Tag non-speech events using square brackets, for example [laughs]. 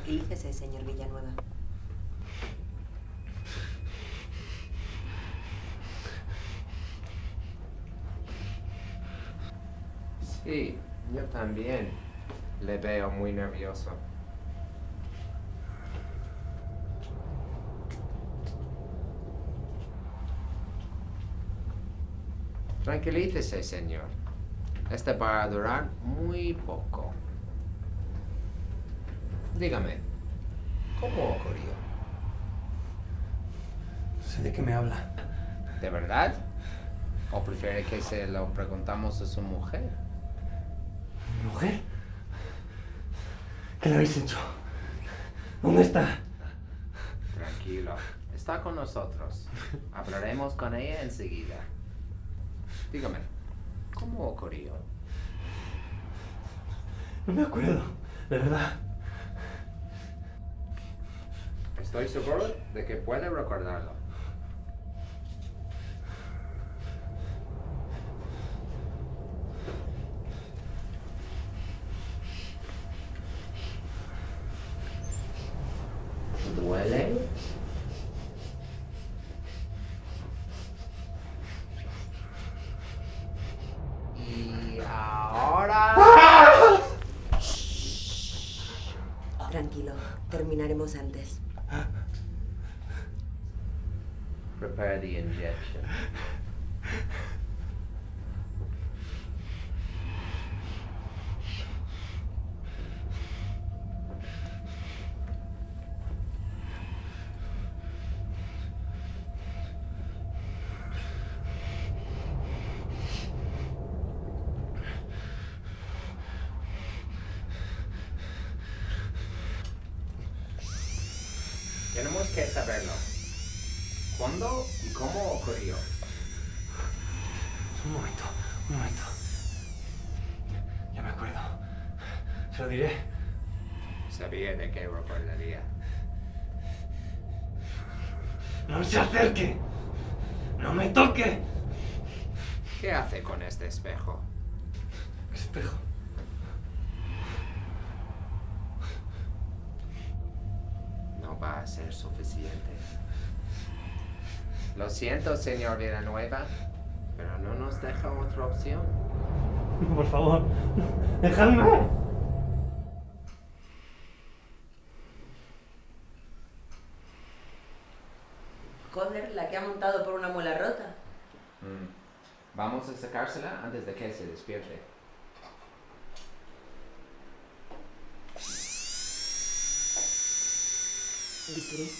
Tranquilícese, señor Villanueva. Sí, yo también le veo muy nervioso. Tranquilícese, señor. Este va a durar muy poco. Dígame, ¿cómo ocurrió? Sé de qué me habla. ¿De verdad? ¿O prefiere que se lo preguntamos a su mujer? ¿Mi mujer? ¿Qué le habéis hecho? ¿Dónde está? Tranquilo, está con nosotros. Hablaremos con ella enseguida. Dígame, ¿cómo ocurrió? No me acuerdo, de verdad. Estoy seguro de que puede recordarlo. ¿Duele? Y ahora... Tranquilo, terminaremos antes. Prepare the injection. Tenemos que saberlo. ¿Cuándo y cómo ocurrió? Un momento, un momento. Ya me acuerdo. Se lo diré. Sabía de qué recordaría. ¡No se acerque! ¡No me toque! ¿Qué hace con este espejo? Espejo. No va a ser suficiente. Lo siento, señor Villanueva, pero no nos deja otra opción. [laughs] Por favor, dejadme. Joder, la que ha montado por una muela rota. Mm. Vamos a sacársela antes de que se despierte. இருக்கிறேன்